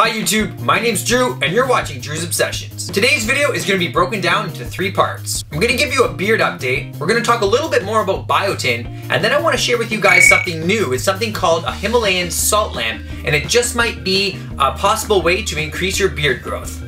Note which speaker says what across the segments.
Speaker 1: Hi YouTube, my name's Drew and you're watching Drew's Obsessions. Today's video is going to be broken down into three parts. I'm going to give you a beard update, we're going to talk a little bit more about biotin, and then I want to share with you guys something new. It's something called a Himalayan salt lamp, and it just might be a possible way to increase your beard growth.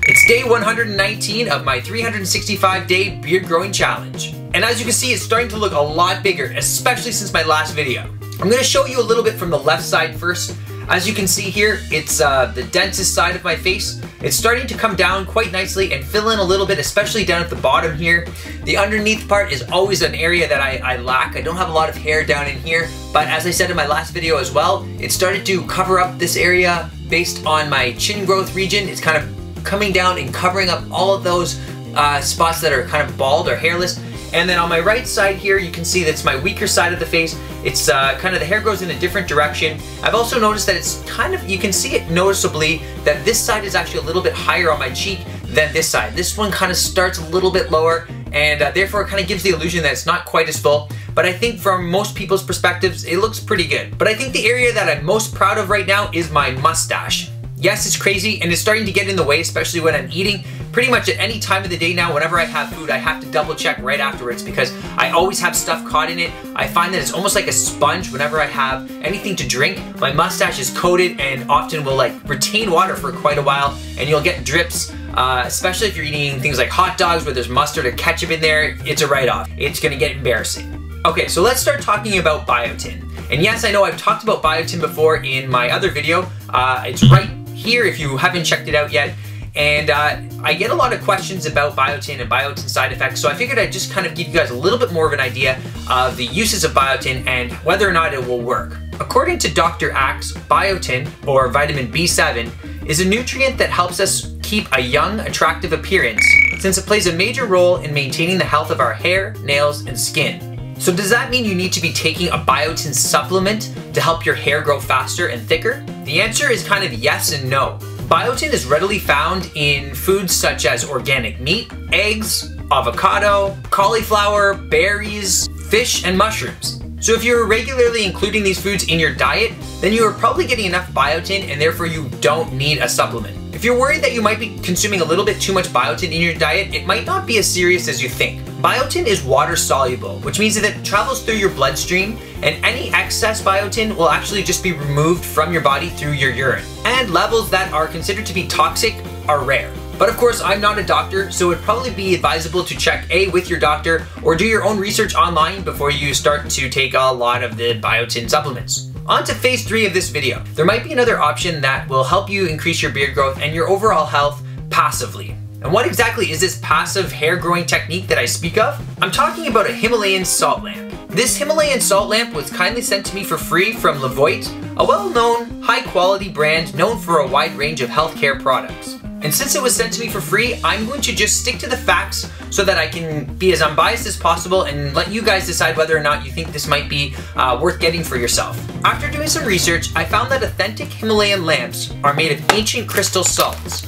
Speaker 1: It's day 119 of my 365 day beard growing challenge. And as you can see, it's starting to look a lot bigger, especially since my last video. I'm gonna show you a little bit from the left side first. As you can see here, it's uh, the densest side of my face. It's starting to come down quite nicely and fill in a little bit, especially down at the bottom here. The underneath part is always an area that I, I lack. I don't have a lot of hair down in here, but as I said in my last video as well, it started to cover up this area based on my chin growth region. It's kind of coming down and covering up all of those uh, spots that are kind of bald or hairless. And then on my right side here, you can see that's my weaker side of the face. It's uh, kind of the hair goes in a different direction. I've also noticed that it's kind of, you can see it noticeably that this side is actually a little bit higher on my cheek than this side. This one kind of starts a little bit lower and uh, therefore it kind of gives the illusion that it's not quite as full. But I think from most people's perspectives, it looks pretty good. But I think the area that I'm most proud of right now is my mustache. Yes, it's crazy and it's starting to get in the way, especially when I'm eating. Pretty much at any time of the day now, whenever I have food, I have to double check right afterwards because I always have stuff caught in it. I find that it's almost like a sponge whenever I have anything to drink. My mustache is coated and often will like retain water for quite a while and you'll get drips uh, especially if you're eating things like hot dogs where there's mustard or ketchup in there, it's a write-off. It's gonna get embarrassing. Okay, so let's start talking about biotin. And yes, I know I've talked about biotin before in my other video. Uh, it's right here if you haven't checked it out yet. And uh, I get a lot of questions about biotin and biotin side effects, so I figured I'd just kind of give you guys a little bit more of an idea of the uses of biotin and whether or not it will work. According to Dr. Axe, biotin, or vitamin B7, is a nutrient that helps us keep a young, attractive appearance since it plays a major role in maintaining the health of our hair, nails, and skin. So does that mean you need to be taking a biotin supplement to help your hair grow faster and thicker? The answer is kind of yes and no. Biotin is readily found in foods such as organic meat, eggs, avocado, cauliflower, berries, fish, and mushrooms. So if you're regularly including these foods in your diet, then you are probably getting enough biotin and therefore you don't need a supplement. If you're worried that you might be consuming a little bit too much biotin in your diet, it might not be as serious as you think. Biotin is water soluble, which means that it travels through your bloodstream and any excess biotin will actually just be removed from your body through your urine. And levels that are considered to be toxic are rare. But of course, I'm not a doctor, so it'd probably be advisable to check A with your doctor or do your own research online before you start to take a lot of the biotin supplements. On to phase three of this video. There might be another option that will help you increase your beard growth and your overall health passively. And what exactly is this passive hair growing technique that I speak of? I'm talking about a Himalayan salt lamp. This Himalayan salt lamp was kindly sent to me for free from Levoit, a well-known, high-quality brand known for a wide range of healthcare products. And since it was sent to me for free, I'm going to just stick to the facts so that I can be as unbiased as possible and let you guys decide whether or not you think this might be uh, worth getting for yourself. After doing some research, I found that authentic Himalayan lamps are made of ancient crystal salts.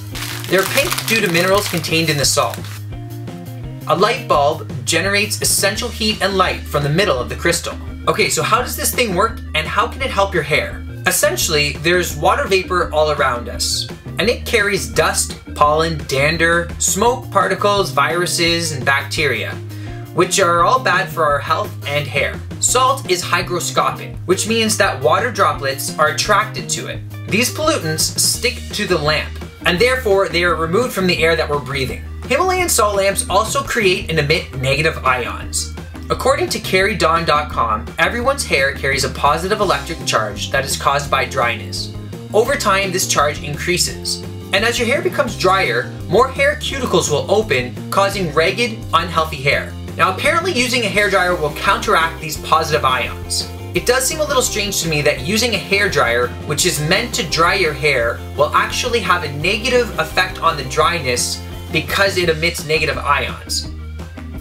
Speaker 1: They're pink due to minerals contained in the salt. A light bulb generates essential heat and light from the middle of the crystal. Okay, so how does this thing work and how can it help your hair? Essentially, there's water vapor all around us and it carries dust, pollen, dander, smoke particles, viruses, and bacteria, which are all bad for our health and hair. Salt is hygroscopic, which means that water droplets are attracted to it. These pollutants stick to the lamp, and therefore they are removed from the air that we're breathing. Himalayan salt lamps also create and emit negative ions. According to CarrieDawn.com, everyone's hair carries a positive electric charge that is caused by dryness. Over time, this charge increases. And as your hair becomes drier, more hair cuticles will open, causing ragged, unhealthy hair. Now apparently using a hairdryer will counteract these positive ions. It does seem a little strange to me that using a hairdryer, which is meant to dry your hair, will actually have a negative effect on the dryness because it emits negative ions.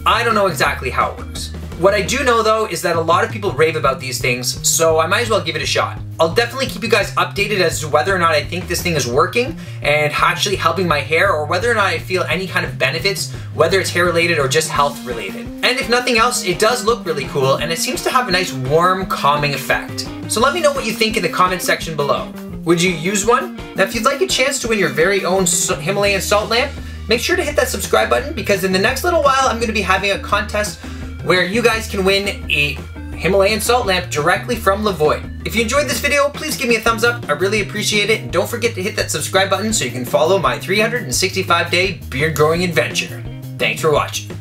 Speaker 1: I don't know exactly how it works. What I do know though is that a lot of people rave about these things, so I might as well give it a shot. I'll definitely keep you guys updated as to whether or not I think this thing is working and actually helping my hair or whether or not I feel any kind of benefits, whether it's hair related or just health related. And if nothing else, it does look really cool and it seems to have a nice warm, calming effect. So let me know what you think in the comment section below. Would you use one? Now if you'd like a chance to win your very own Himalayan salt lamp, make sure to hit that subscribe button because in the next little while I'm going to be having a contest where you guys can win a Himalayan salt lamp directly from Levoit. If you enjoyed this video, please give me a thumbs up. I really appreciate it. And don't forget to hit that subscribe button so you can follow my 365 day beard growing adventure. Thanks for watching.